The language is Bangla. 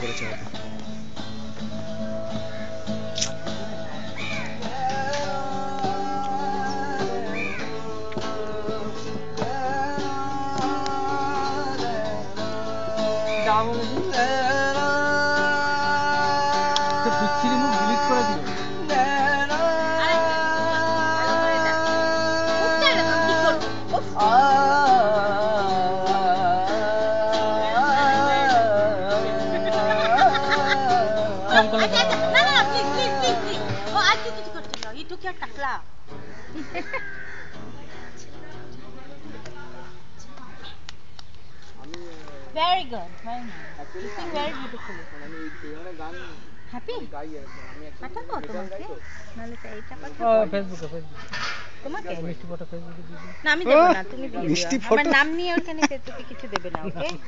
그렇지 않아. 아. Very good, very nice. You sing very beautifully. Happy? পাঠাবো তোমাকে? নাহলে এইটা পাঠাবো। ফেসবুকে ফেসবুকে তোমাকে? মিষ্টি ফটো ফেসবুকে দিয়ে না আমি দেবো না তুমি দিয়ে দিও। আমার নাম নিয়ে ওখানে তোকে কিছু দেবে না ওকে?